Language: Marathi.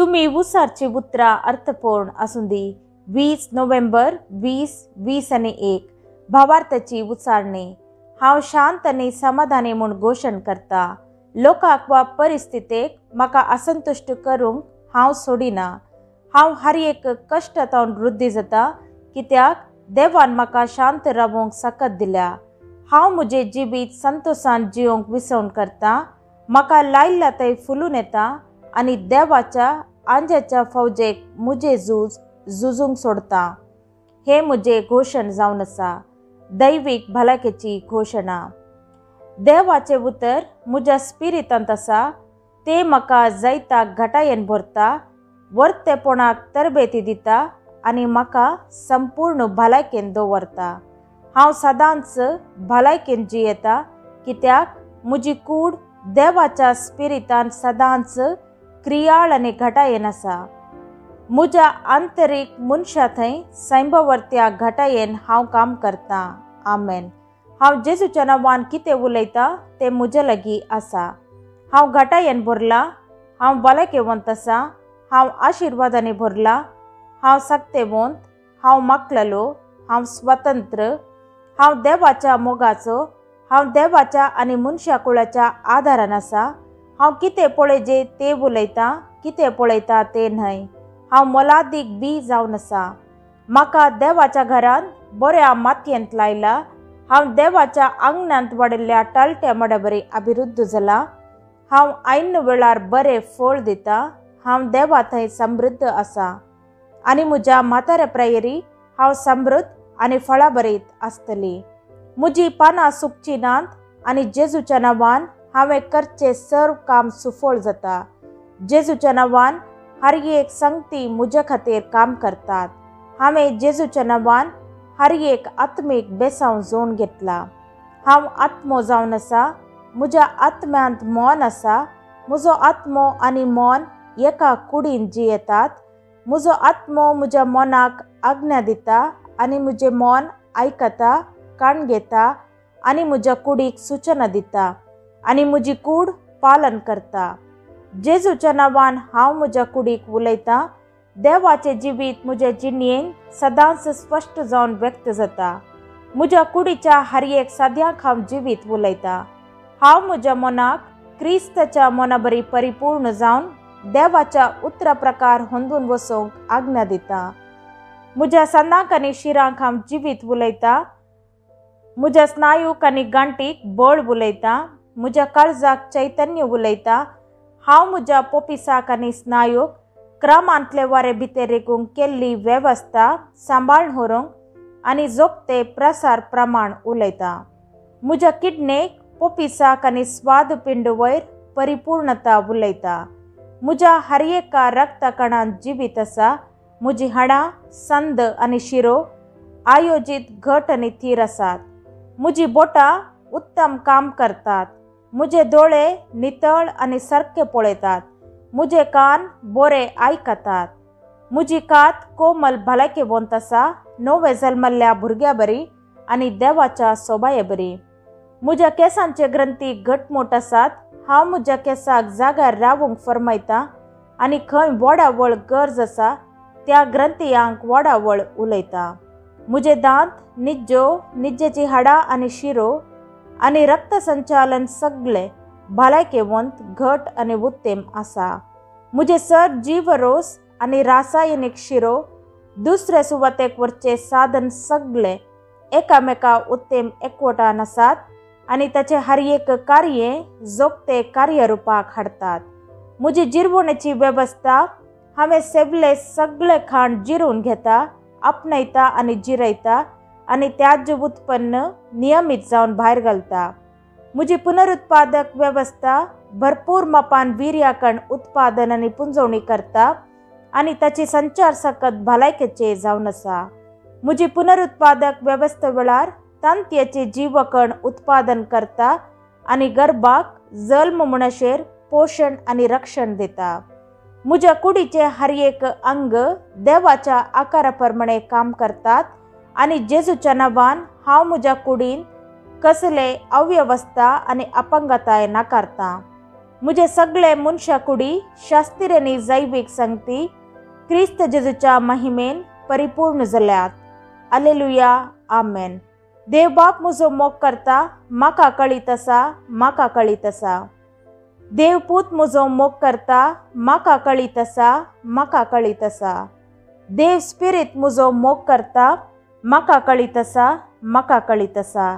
तुम्ही उसारची उतरां अर्थपूर्ण आसूं दी वीस नोव्हेंबर वीस वीस आनी एक. भावार्थाची उचारणी. हांव शांत आनी समाधानी म्हूण घोशण करता. लोकांक वा परिस्थितीक म्हाका असंतुश्ट करूंक हांव सोडिना. हांव हर एक कश्टांतावन वृद्धी जाता. कित्याक? देवान म्हाका शांत रावूंक सकत दिल्या. हांव म्हजें जिवीत संतोषान जिवंक विसवण करता. म्हाका लायिल्ल्या थंय फुलून येता. आनी देवाच्या आंज्याच्या फौजेक म्हजें झूज झुजूंक सोडता. हे म्हजें घोशण जावन आसा दैवीक भलायकेची घोशणा देवाचे उतर म्हज्या स्पिरितांत आसा तें म्हाका जैताक घटायेन भरता. वर्तेपणाक तरबेती दिता आनी म्हाका संपूर्ण भलायकेन दवरता. हांव सदांच भलायकेन जियेता. कित्याक? म्हजी कूड देवाच्या स्पिरितान सदांच क्रियाळ आनी घटायेन आसा म्हज्या आंतरीक मनशा थंय सैंभवर्त्या घटायेन हांव काम करतां आमेन हांव जेजूच्या नवान कितें उलयतां तें म्हजे लागीं आसा हांव घटायेन भरला हांव भलायकेवंत आसा हांव आशिर्वादांनी भरला हांव सक्तेवंत हांव माकलेलो हांव स्वतंत्र हांव देवाच्या मोगाचो हांव देवाच्या आनी मनशा कुळाच्या आदारान आसा हांव कितें पळयजे तें उलयतां? कितें पळयता तें न्हय? हांव मोलादीक बी जावन आसा. म्हाका देवाच्या घरांत बऱ्या मातयेंत लायला. हांव देवाच्या आंगणांत वाडिल्ल्या टळट्या मडबरी अभिरुद्ध जाला हांव ऐन वेळार बरें फळ दिता. हांव देवा थंय समृद्ध आसा. आनी म्हज्या म्हाताऱ्या प्रायेरी हांव समृद्ध आनी फळां बरीत आसतली. म्हजी पानां सुकची नात आनी जेजूच्या नांवान हांवें करचें सर्व काम सुफळ जाता. जेजूच्या नांवान हर एक संगती म्हजे खातीर काम करतात. हांवें जेजूच्या नांवान हर एक आत्मीक बेसांव जोवन घेतला. हांव आत्मो जावन आसा म्हज्या आत्म्यांत मोन आसा. म्हजो आत्मो आनी मोन एका कुडीन जियेतात म्हजो आत्मो म्हज्या मनाक आज्ञा दिता आनी म्हजें मोन आयकता काण घेता आनी म्हज्या कुडीक सुचना दिता. आनी म्हजी कूड पालन करता. जेजूच्या नांवान हांव म्हज्या कुडीक उलयतां. देवाचें जिवीत म्हज्या जिणयेन सदांच स्पश्ट जावन व्यक्त जाता. म्हज्या कुडीच्या हरयेक एक सद्याक हांव जिवीत उलयतां. हांव म्हज्या मनाक क्रिस्ताच्या मना बरी परिपूर्ण जावन देवाच्या उतरा प्रकार होंदून वचोवंक आज्ञा दिता. म्हज्या सनाक आनी शिरांक हांव जिवीत उलयतां. म्हज्या स्नायूक आनी गांटीक बळ उलयतां. म्हज्या काळजाक चैतन्य उलयता हांव म्हज्या पोपिसाक आनी स्नायूक क्रमांतले वारे भितर रेगूंक केल्ली वेवस्था सांबाळून व्हरूंक आनी जोखते प्रसार प्रमाण उलयता म्हज्या किडनेक पोपिसाक आनी स्वाद पिंड वयर परिपूर्णता उलयता म्हज्या हर रक्तकणांत रक्त जिवीत आसा म्हजी हाडां संद आनी शिरो आयोजीत घट आनी थीर आसात म्हजी बोटां उत्तम काम करतात। म्हजे दोळे नितळ आनी सारके पळयतात म्हजे कान बोरे ऐकतात. म्हजी कात कोमल भलायके बोंतसा आसा नवे जल्मल्ल्या भुरग्या बरी आनी देवाच्या सोबाये बरी. म्हज्या केंसांचे ग्रंथी घटमूट आसात हांव म्हज्या केंसाक जाग्यार रावूंक फरमायतां आनी खंय वडावळ गरज आसा त्या ग्रंथियांक वडावळ उलयता. म्हजे दांत निज्जो निज्जेची हाडां आनी शिरो आनी रक्तसंचालन सगळे भलायकेवंत घट आनी उत्तम आसा मुझे सर जीवरोस आनी रासायनीक शिरो दुसरे सुवातेक वरचे साधन सगळे एकामेका उत्तेम एकवटान आसात आनी ताचे हर एक कार्ये जोगते कार्यरूपाक हाडतात म्हजी जिरवणेची वेवस्था हांवें सेवले सगळे खाण जिरून घेता आपणयता आनी जिरयता आनी त्याज उत्पन्न नियमीत जावन भायर घालता. म्हजी पुनरुत्पादक वेवस्था भरपूर मपान वीर्याकण उत्पादन आनी पुंजवणी करता आनी ताची संचार सकत भलायकेचे जावन आसा म्हजी पुनरुत्पादक वेवस्थे वेळार तांतयेचे जीवकण उत्पादन करता आनी गर्भाक जल्म म्हणशेर पोशण आनी रक्षण दिता. म्हज्या कुडीचे हर एक अंग देवाच्या आकाराप्रमाणे काम करतात आनी जेजूच्या नवान हांव म्हज्या कुडीन कसले अव्यवस्था आनी अपंगताय नाकारतां मुझे सगळे मनशा कुडी शास्त्रीयनी जैवीक संगती क्रिस्त जेजूच्या महिमेन परिपूर्ण जाल्यात अलेलुया आमेन. देव बाप म्हजो मोग करता म्हाका कळीत आसा म्हाका कळीत आसा देवपूत म्हजो मोग करता म्हाका कळीत आसा म्हाका कळीत आसा देव स्पिरीत म्हजो मोग करता म्हाका कळीत आसा